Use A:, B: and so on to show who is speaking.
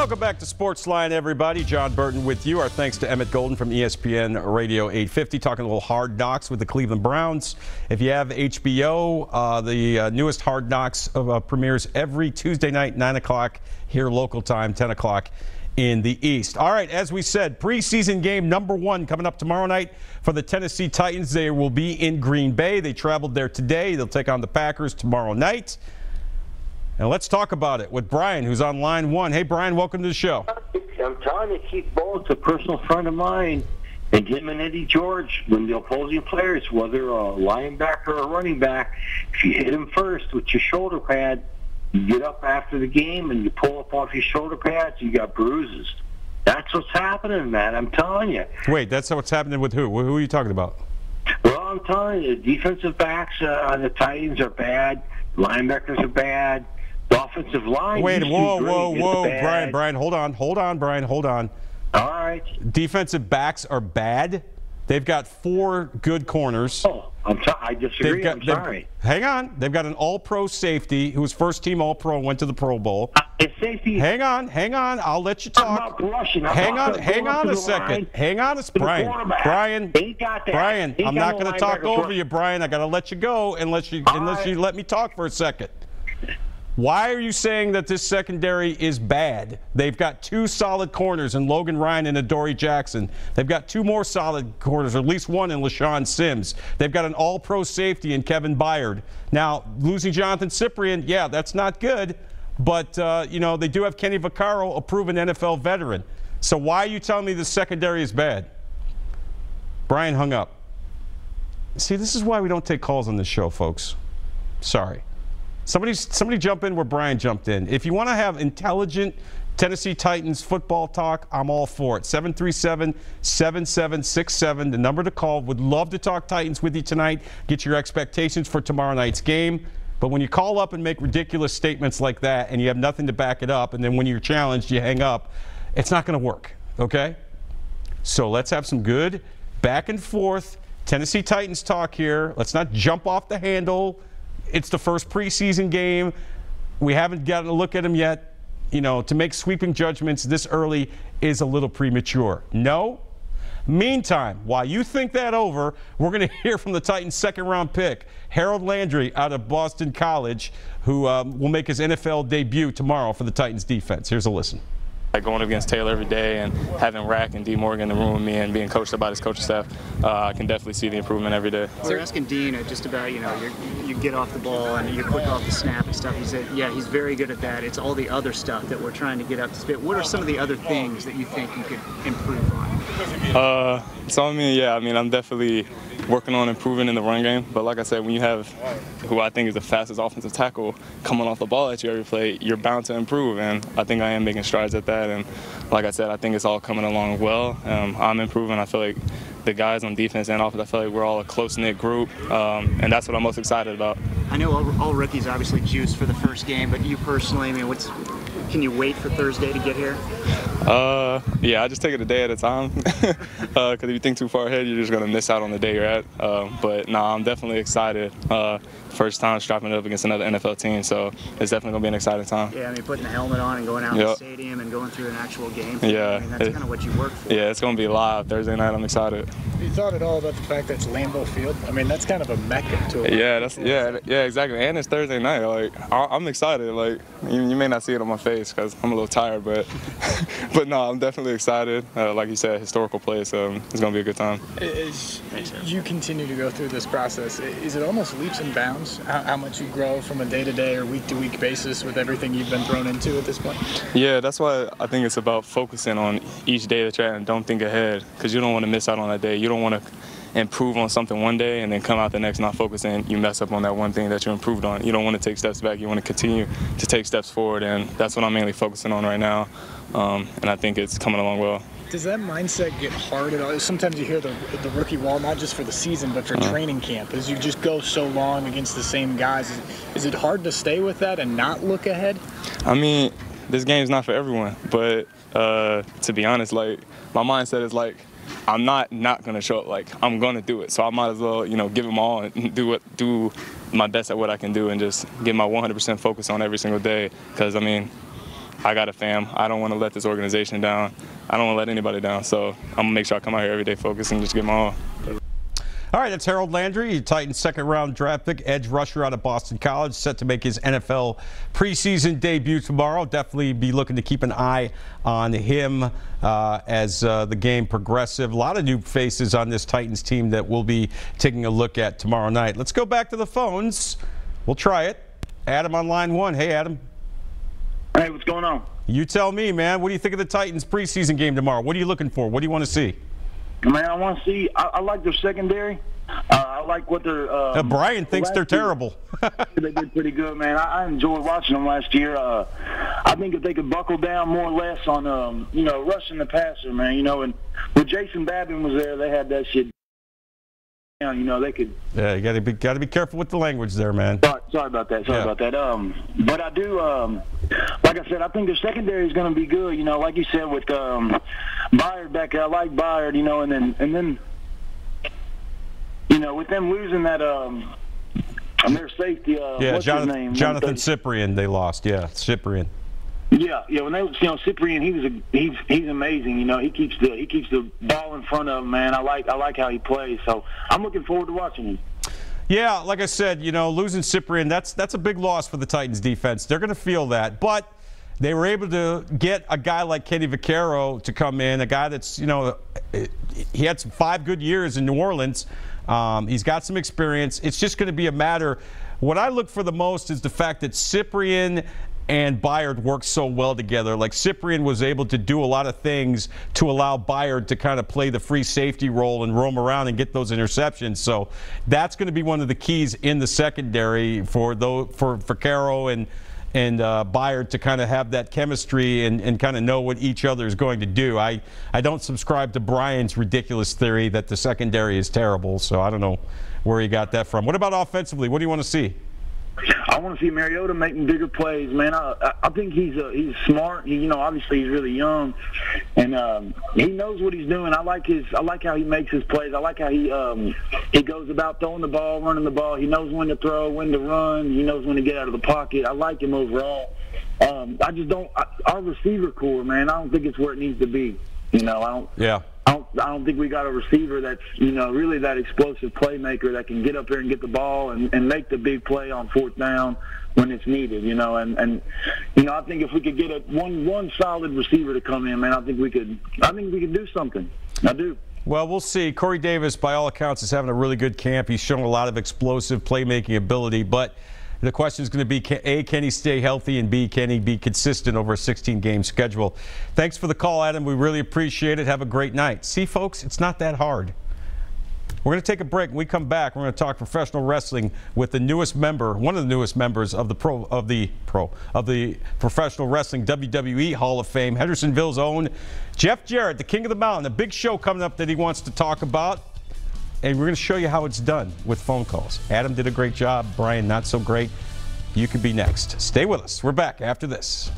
A: Welcome back to Sportsline, everybody. John Burton with you. Our thanks to Emmett Golden from ESPN Radio 850, talking a little hard knocks with the Cleveland Browns. If you have HBO, uh, the uh, newest Hard Knocks uh, premieres every Tuesday night, 9 o'clock here local time, 10 o'clock in the East. All right, as we said, preseason game number one coming up tomorrow night for the Tennessee Titans. They will be in Green Bay. They traveled there today. They'll take on the Packers tomorrow night. And let's talk about it with Brian, who's on line one. Hey, Brian, welcome to the show.
B: I'm telling you, Keith Bowles, a personal friend of mine, and him and Eddie George, when the opposing players, whether a linebacker or a running back, if you hit him first with your shoulder pad, you get up after the game and you pull up off your shoulder pads, you got bruises. That's what's happening, man. I'm telling you.
A: Wait, that's what's happening with who? Who are you talking about?
B: Well, I'm telling you, defensive backs uh, on the Titans are bad. Linebackers are bad. The offensive line.
A: Wait, whoa, whoa, whoa. Brian, Brian, hold on, hold on, Brian, hold on.
B: All right.
A: Defensive backs are bad. They've got four good corners.
B: Oh, I'm so- I disagree. I'm sorry.
A: hang on. They've got an all-pro safety who was first team all-pro and went to the Pro Bowl.
B: Uh, It's safety.
A: Hang on, hang on. I'll let you talk.
B: I'm not blushing. I'm
A: Hang
B: not
A: on, hang on a second.
B: line
A: Hang on
B: the
A: Brian. Brian.
B: Got.
A: Brian, I'm not going to talk over you, Brian. I got to let you go unless you
B: All
A: unless
B: right.
A: you let me talk for a second. Why are you saying that this secondary is bad? They've got two solid corners in Logan Ryan and Adoree Jackson. They've got two more solid corners, or at least one in LeShaun Sims. They've got an all-pro safety in Kevin Byard. Now, losing Johnathan Cyprien, yeah, that's not good. But, uh, you know, they do have Kenny Vaccaro, a proven NFL veteran. So why are you telling me the secondary is bad? Brian hung up. See, this is why we don't take calls on this show, folks. Sorry. Somebody, somebody jump in where Brian jumped in. If you want to have intelligent Tennessee Titans football talk, I'm all for it. 737 7767, the number to call. Would love to talk Titans with you tonight, get your expectations for tomorrow night's game. But when you call up and make ridiculous statements like that and you have nothing to back it up, and then when you're challenged, you hang up, it's not going to work, okay? So let's have some good back and forth Tennessee Titans talk here. Let's not jump off the handle. It's the first preseason game. We haven't gotten a look at him yet. You know, to make sweeping judgments this early is a little premature. No? Meantime, while you think that over, we're going to hear from the Titans' second round pick, Harold Landry out of Boston College, who um, will make his NFL debut tomorrow for the Titans defense. Here's a listen.
C: Like going against Taylor every day and having Rack and D Morgan in the room with me and being coached by his coaching staff, uh, I can definitely see the improvement every day.
D: They're asking Dean uh, just about, you know, you're, you get off the ball and you're quick off the snap and stuff. He said, yeah, he's very good at that. It's all the other stuff that we're trying to get up to speed. What are some of the other things that you think you could improve on?
C: Uh, so I mean, yeah, I mean, I'm definitely working on improving in the run game. But like I said, when you have who I think is the fastest offensive tackle coming off the ball at you every play, you're bound to improve. And I think I am making strides at that. And like I said, I think it's all coming along well. Um, I'm improving. I feel like the guys on defense and offense, I feel like we're all a close knit group, um, and that's what I'm most excited about.
D: I know all, all rookies obviously juiced for the first game, but you personally, I mean, what's can you wait for Thursday to get here?
C: Uh, yeah, I just take it a day at a time. Because if you think too far ahead, you're just gonna miss out on the day you're at. Um, but no, I'm definitely excited. Uh, first time strapping it up against another NFL team, so it's definitely gonna be an exciting time.
D: Yeah, I mean, putting the helmet on and going out in the stadium and going through an actual game.
C: Yeah.
D: I mean, that's kind of what you work for.
C: Yeah, it's gonna be live Thursday night. I'm excited.
E: You thought at all about the fact that it's Lambeau Field? I mean, that's kind of a mecca to a lot
C: Yeah,
E: of
C: that's
E: people.
C: yeah, yeah, exactly. And it's Thursday night. Like I, I'm excited. Like you, you may not see it on my face because I'm a little tired, but but no, I'm definitely excited. Uh, like you said, historical place. Um, it's gonna be a good time.
E: As you continue to go through this process, is it almost leaps and bounds how, how much you grow from a day-to-day or week-to-week basis with everything you've been thrown into at this point?
C: Yeah, that's why I think it's about focusing on each day that you're at and don't think ahead because you don't want to miss out on that day. You don't want to improve on something one day and then come out the next not focusing. You mess up on that one thing that you improved on. You don't want to take steps back. You want to continue to take steps forward, and that's what I'm mainly focusing on right now. Um, and I think it's coming along well.
E: Does that mindset get hard at all? Sometimes you hear the, the rookie wall, not just for the season, but for
C: Uh-huh.
E: training camp, as you just go so long against the same guys. Is, is it hard to stay with that and not look ahead?
C: I mean, this game's not for everyone, but uh, to be honest, like my mindset is like I'm not not gonna show up. Like I'm gonna do it, so I might as well, you know, give them all and do what do my best at what I can do and just get my 100% focus on every single day. Because I mean, I got a fam. I don't want to let this organization down. I don't want to let anybody down. So I'm gonna make sure I come out here every day focused and just get my all.
A: All right, that's Harold Landry, Titans second round draft pick, edge rusher out of Boston College, set to make his NFL preseason debut tomorrow. Definitely be looking to keep an eye on him uh, as uh, the game progresses. A lot of new faces on this Titans team that we'll be taking a look at tomorrow night. Let's go back to the phones. We'll try it. Adam on line one. Hey, Adam.
F: Hey, what's going on?
A: You tell me, man. What do you think of the Titans preseason game tomorrow? What are you looking for? What do you want to see?
F: Man, I want to see. I, I like their secondary. Uh, I like what they're. Um,
A: uh, Brian thinks they're terrible.
F: they did pretty good, man. I, I enjoyed watching them last year. Uh, I think if they could buckle down more or less on, um, you know, rushing the passer, man. You know, and when Jason Babin was there, they had that shit. You know, they could.
A: Yeah, you got to be got to be careful with the language there, man.
F: Sorry, sorry about that. Sorry
A: Yeah.
F: about that. Um, but I do. Um, like I said, I think the secondary is going to be good. You know, like you said with um, Byard back there. I like Byard. You know, and then and then, you know, with them losing that um, their safety. Uh,
A: Yeah,
F: what's
A: Jonathan,
F: his name?
A: Jonathan Cyprien, they lost. Yeah, Cyprien.
F: Yeah, yeah. When they, you know, Cyprien, he was a, he's he's amazing. You know, he keeps the he keeps the ball in front of him, man. I like I like how he plays. So I'm looking forward to watching him.
A: Yeah, like I said, you know, losing Cyprien, that's that's a big loss for the Titans defense. They're going to feel that, but they were able to get a guy like Kenny Vaccaro to come in, a guy that's, you know, he had some five good years in New Orleans. Um, he's got some experience. It's just going to be a matter. What I look for the most is the fact that Cyprien and Byard worked so well together. Like Cyprien was able to do a lot of things to allow Byard to kind of play the free safety role and roam around and get those interceptions. So that's going to be one of the keys in the secondary for though for for Caro and and uh, Byard to kind of have that chemistry and, and kind of know what each other is going to do. I, I don't subscribe to Brian's ridiculous theory that the secondary is terrible, so I don't know where he got that from. What about offensively? What do you want to see?
F: I want to see Mariota making bigger plays, man. I I- think he's uh, he's smart. He, you know, obviously he's really young, and um, he knows what he's doing. I like his I like how he makes his plays. I like how he um, he goes about throwing the ball, running the ball. He knows when to throw, when to run. He knows when to get out of the pocket. I like him overall. Um, I just don't. I, our receiver core, man. I don't think it's where it needs to be. You know, I don't.
A: Yeah.
F: I don't, think we got a receiver that's you know really that explosive playmaker that can get up there and get the ball and, and make the big play on fourth down when it's needed. You know, and and you know I think if we could get a one one solid receiver to come in, man, I think we could. I think we could do something. I do.
A: Well, we'll see. Corey Davis, by all accounts, is having a really good camp. He's shown a lot of explosive playmaking ability, but the question is going to be A, can he stay healthy, and B, can he be consistent over a 16 game schedule? Thanks for the call, Adam. We really appreciate it. Have a great night. See, folks, it's not that hard. We're going to take a break. When we come back, we're going to talk professional wrestling with the newest member, one of the newest members of the pro of the pro of the professional wrestling WWE Hall of Fame, Hendersonville's own Jeff Jarrett, the King of the Mountain. A big show coming up that he wants to talk about. And we're going to show you how it's done with phone calls. Adam did a great job. Brian, not so great. You could be next. Stay with us. We're back after this.